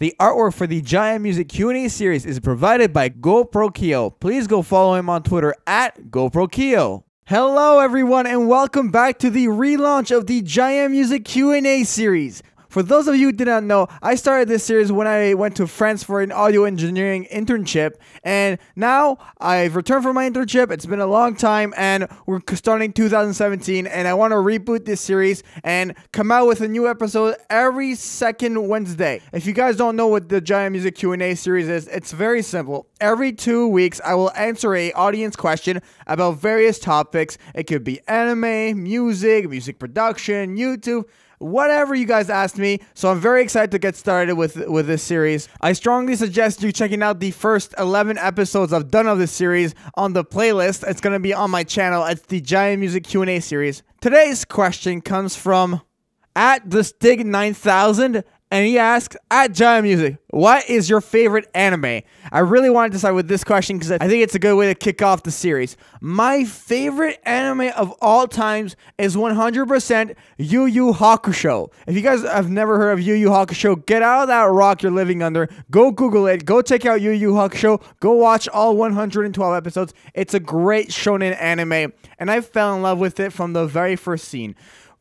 The artwork for the JaianMusic Q&A series is provided by GoProKyo. Please go follow him on Twitter at GoProKyo. Hello everyone and welcome back to the relaunch of the JaianMusic Q&A series. For those of you who did not know, I started this series when I went to France for an audio engineering internship, and now I've returned from my internship. It's been a long time, and we're starting 2017, and I want to reboot this series and come out with a new episode every second Wednesday. If you guys don't know what the JaianMusic Q&A series is, it's very simple. Every two weeks, I will answer a audience question about various topics. It could be anime, music, music production, YouTube whatever you guys asked me. So I'm very excited to get started with with this series. I strongly suggest you checking out the first 11 episodes I've done of this series on the playlist. It's going to be on my channel. It's the JaianMusic Q&A series. Today's question comes from at the Stig 9000 and he asks at JaianMusic, what is your favorite anime? I really wanted to start with this question because I think it's a good way to kick off the series. My favorite anime of all times is 100% Yu Yu Hakusho. If you guys have never heard of Yu Yu Hakusho, get out of that rock you're living under. Go Google it. Go check out Yu Yu Hakusho. Go watch all 112 episodes. It's a great shonen anime, and I fell in love with it from the very first scene.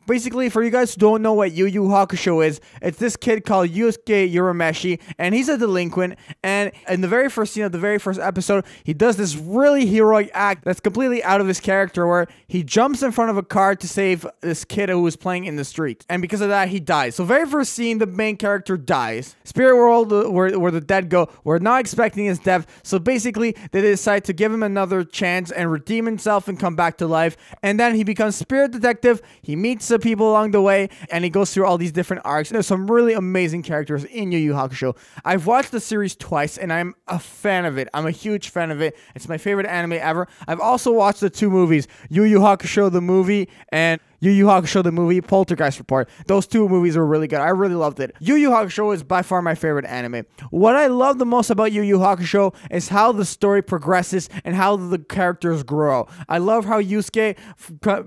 Basically, for you guys who don't know what Yu Yu Hakusho is, it's this kid called Yusuke Urameshi, and he's a delinquent. And in the very first scene of the very first episode, he does this really heroic act that's completely out of his character, where he jumps in front of a car to save this kid who was playing in the street, and because of that, he dies. So, very first scene, the main character dies. Spirit world, where where the dead go, we're not expecting his death. So basically, they decide to give him another chance and redeem himself and come back to life. And then he becomes spirit detective. He meets a people along the way, and he goes through all these different arcs. There's some really amazing characters in Yu Yu Hakusho. I've watched the series twice, and I'm a fan of it. I'm a huge fan of it. It's my favorite anime ever. I've also watched the two movies, Yu Yu Hakusho the movie and Yu Yu Hakusho the movie, Poltergeist Report. Those two movies were really good. I really loved it. Yu Yu Hakusho is by far my favorite anime. What I love the most about Yu Yu Hakusho is how the story progresses and how the characters grow. I love how Yusuke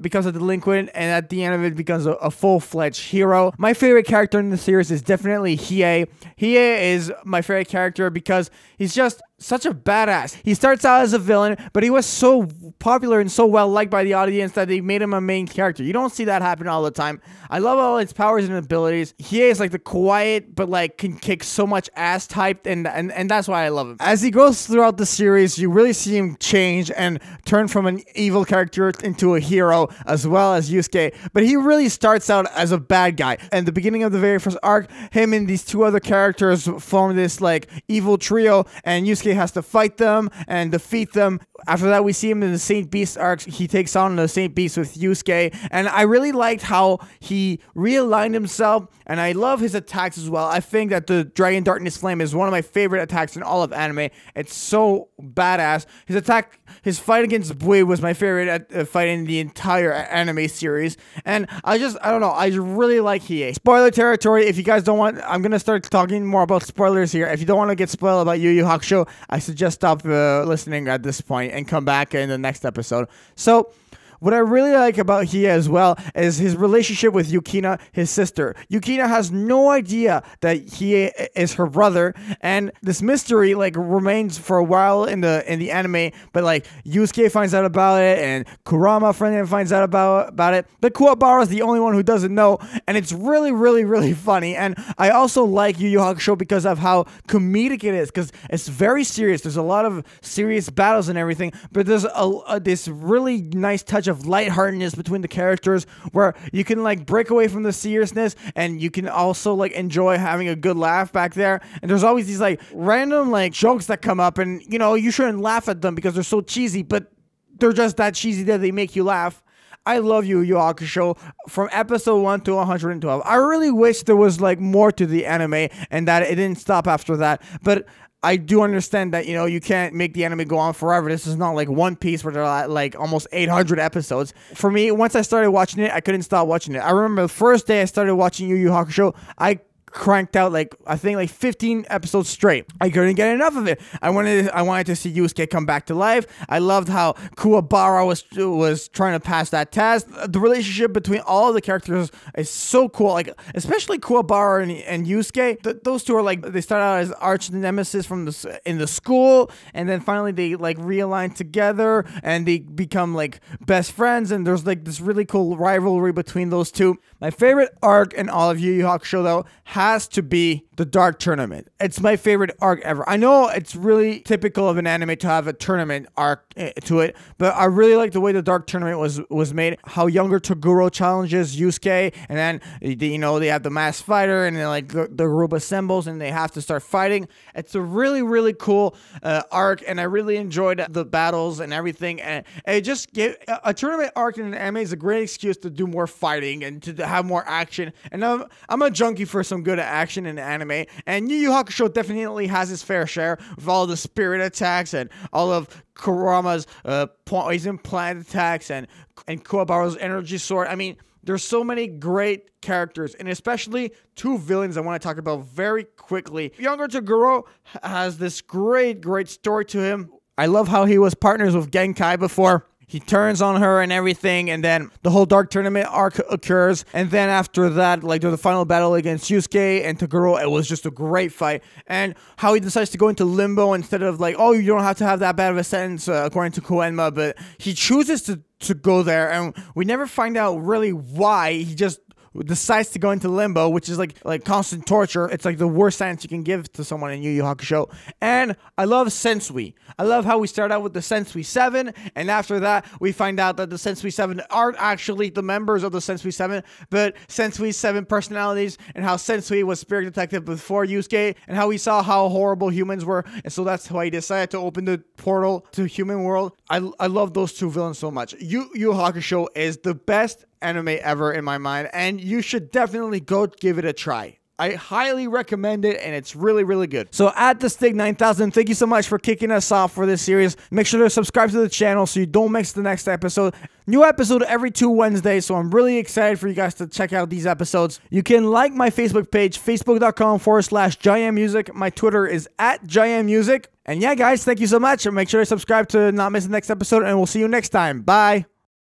becomes a delinquent and at the end of it becomes a, a full-fledged hero. My favorite character in the series is definitely Hiei. Hiei is my favorite character because he's just such a badass. He starts out as a villain, but he was so popular and so well liked by the audience that they made him a main character. You don't see that happen all the time. I love all his powers and abilities. He is like the quiet, but like can kick so much ass type, and, and and that's why I love him. As he goes throughout the series, you really see him change and turn from an evil character into a hero, as well as Yusuke. But he really starts out as a bad guy. And the beginning of the very first arc, him and these two other characters form this like evil trio, and Yusuke has to fight them and defeat them. After that, we see him in the Saint Beast arc. He takes on the Saint Beast with Yusuke, and I really liked how he realigned himself. And I love his attacks as well. I think that the Dragon Darkness Flame is one of my favorite attacks in all of anime. It's so badass. His attack, his fight against Bui was my favorite uh, fight in the entire anime series. And I just, I don't know, I really like Hiei. Spoiler territory. If you guys don't want, I'm gonna start talking more about spoilers here. If you don't want to get spoiled about Yu Yu Hakusho, I suggest stop uh, listening at this point and come back in the next episode. So, what I really like about Hiei as well is his relationship with Yukina, his sister. Yukina has no idea that Hiei is her brother, and this mystery like remains for a while in the in the anime. But like Yusuke finds out about it, and Kurama friend finds out about about it. But Kuwabara is the only one who doesn't know, and it's really, really, really funny. And I also like Yu Yu Hakusho because of how comedic it is, because it's very serious. There's a lot of serious battles and everything, but there's a, a this really nice touch of lightheartedness between the characters where you can like break away from the seriousness and you can also like enjoy having a good laugh back there. And there's always these like random like jokes that come up and you know, you shouldn't laugh at them because they're so cheesy, but they're just that cheesy that they make you laugh. I love you, Yu Hakusho from episode 1 to 112. I really wish there was like more to the anime and that it didn't stop after that. But I do understand that you know you can't make the anime go on forever. This is not like One Piece where there are uh, like almost 800 episodes. For me, once I started watching it, I couldn't stop watching it. I remember the first day I started watching Yu Yu Hakusho, I cranked out like I think like 15 episodes straight. I couldn't get enough of it. I wanted I wanted to see Yusuke come back to life. I loved how Kuwabara was was trying to pass that test. Uh, the relationship between all of the characters is so cool. Like especially Kuwabara and, and Yusuke. Th- those two are like they start out as arch nemesis from the in the school, and then finally they like realign together and they become like best friends. And there's like this really cool rivalry between those two. My favorite arc in all of Yu Yu Hakusho though has to be the Dark Tournament. It's my favorite arc ever. I know it's really typical of an anime to have a tournament arc eh, to it, but I really like the way the Dark Tournament was was made. How younger Toguro challenges Yusuke, and then you know they have the mass fighter, and then like the, the group assembles, and they have to start fighting. It's a really really cool uh, arc, and I really enjoyed the battles and everything. And it just gave a tournament arc in an anime is a great excuse to do more fighting and to have more action. And I'm I'm a junkie for some good action in anime. And Yu Yu Hakusho definitely has his fair share with all the spirit attacks and all of Kurama's uh, poison plant attacks and and Kuwabara's energy sword. I mean, there's so many great characters, and especially two villains I want to talk about very quickly. Younger Toguro has this great, great story to him. I love how he was partners with Genkai before he turns on her and everything, and then the whole Dark Tournament arc occurs. And then after that, like the final battle against Yusuke and Toguro, it was just a great fight. And how he decides to go into limbo instead of like, oh, you don't have to have that bad of a sentence uh, according to Koenma, but he chooses to to go there, and we never find out really why. He just decides to go into limbo, which is like like constant torture. It's like the worst sentence you can give to someone in Yu Yu Hakusho. And I love Sensui. I love how we start out with the Sensui 7, and after that, we find out that the Sensui 7 aren't actually the members of the Sensui 7, but Sensui 7 personalities, and how Sensui was Spirit Detective before Yusuke, and how we saw how horrible humans were, and so that's why he decided to open the portal to human world. I, I love those two villains so much. Yu Yu Hakusho is the best anime ever in my mind, and you should definitely go give it a try. I highly recommend it, and it's really, really good. So, at the Stig 9000, thank you so much for kicking us off for this series. Make sure to subscribe to the channel so you don't miss the next episode. New episode every two Wednesdays, so I'm really excited for you guys to check out these episodes. You can like my Facebook page, facebook.com forward slash Music. My Twitter is at Music. And yeah, guys, thank you so much. Make sure to subscribe to not miss the next episode, and we'll see you next time. Bye.